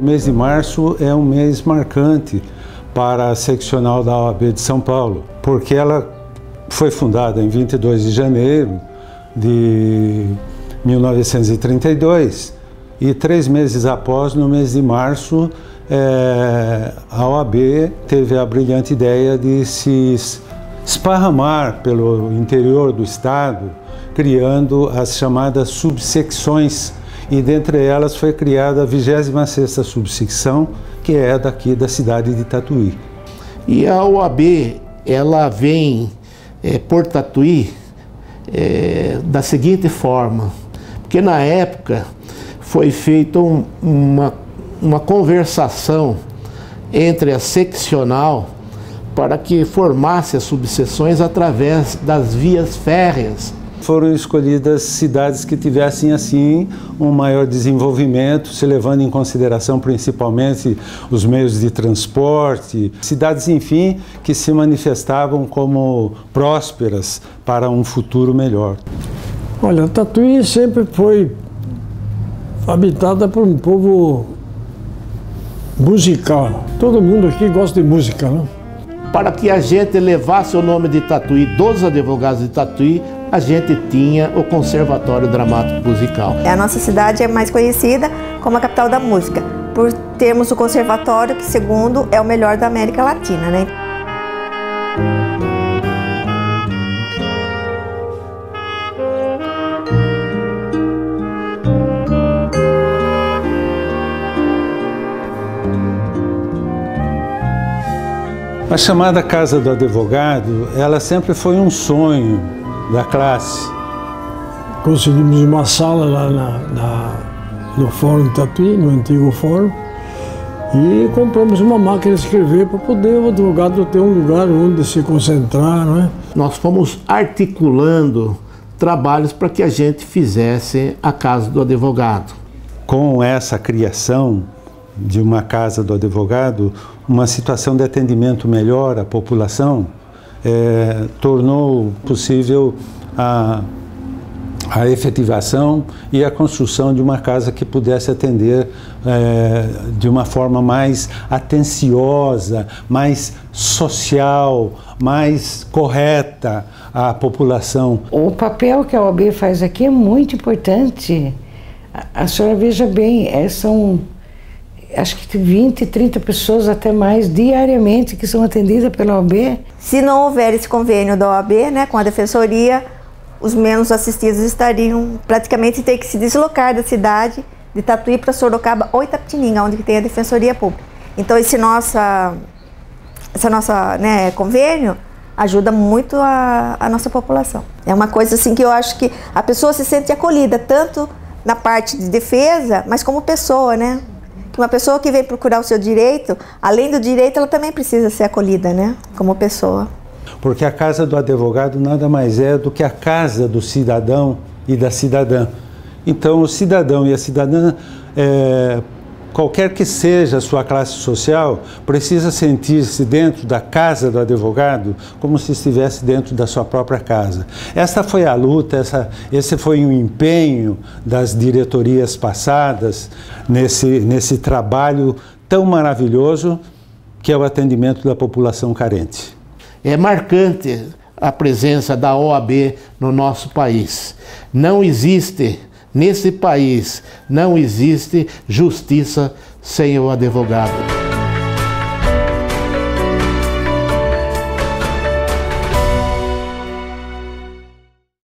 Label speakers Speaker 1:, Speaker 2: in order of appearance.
Speaker 1: O mês de março é um mês marcante para a seccional da OAB de São Paulo, porque ela foi fundada em 22 de janeiro de 1932 e três meses após, no mês de março, é, a OAB teve a brilhante ideia de se esparramar pelo interior do estado, criando as chamadas subsecções e dentre elas foi criada a 26ª subsecção, que é daqui da cidade de Tatuí.
Speaker 2: E a OAB, ela vem é, por Tatuí é, da seguinte forma, porque na época foi feita um, uma, uma conversação entre a seccional para que formasse as subseções através das vias férreas
Speaker 1: foram escolhidas cidades que tivessem assim um maior desenvolvimento, se levando em consideração principalmente os meios de transporte, cidades, enfim, que se manifestavam como prósperas para um futuro melhor.
Speaker 3: Olha, Tatuí sempre foi habitada por um povo musical. Todo mundo aqui gosta de música, né?
Speaker 2: Para que a gente levasse o nome de Tatuí, dos advogados de Tatuí, a gente tinha o Conservatório Dramático Musical.
Speaker 4: A nossa cidade é mais conhecida como a capital da música, por termos o conservatório que, segundo, é o melhor da América Latina, né?
Speaker 1: A chamada Casa do Advogado, ela sempre foi um sonho da classe.
Speaker 3: Conseguimos uma sala lá na, na, no Fórum Tatuí, no antigo fórum, e compramos uma máquina de escrever para poder o advogado ter um lugar onde se concentrar. Não é?
Speaker 2: Nós fomos articulando trabalhos para que a gente fizesse a Casa do Advogado.
Speaker 1: Com essa criação de uma Casa do Advogado, uma situação de atendimento melhor à população, é, tornou possível a, a efetivação e a construção de uma casa que pudesse atender é, de uma forma mais atenciosa, mais social, mais correta à população.
Speaker 5: O papel que a OAB faz aqui é muito importante. A, a senhora veja bem, é, são acho que 20, 30 pessoas até mais diariamente que são atendidas pela OAB.
Speaker 4: Se não houver esse convênio da OAB né, com a defensoria, os menos assistidos estariam praticamente ter que se deslocar da cidade de Tatuí para Sorocaba ou Itapetininga, onde tem a defensoria pública. Então esse nossa, essa nossa né, convênio ajuda muito a, a nossa população. É uma coisa assim que eu acho que a pessoa se sente acolhida tanto na parte de defesa, mas como pessoa, né? Uma pessoa que vem procurar o seu direito, além do direito, ela também precisa ser acolhida, né? Como pessoa.
Speaker 1: Porque a casa do advogado nada mais é do que a casa do cidadão e da cidadã. Então, o cidadão e a cidadã é, qualquer que seja a sua classe social, precisa sentir-se dentro da casa do advogado como se estivesse dentro da sua própria casa. Essa foi a luta, essa, esse foi o um empenho das diretorias passadas nesse, nesse trabalho tão maravilhoso que é o atendimento da população carente.
Speaker 2: É marcante a presença da OAB no nosso país. Não existe Nesse país não existe justiça sem o advogado.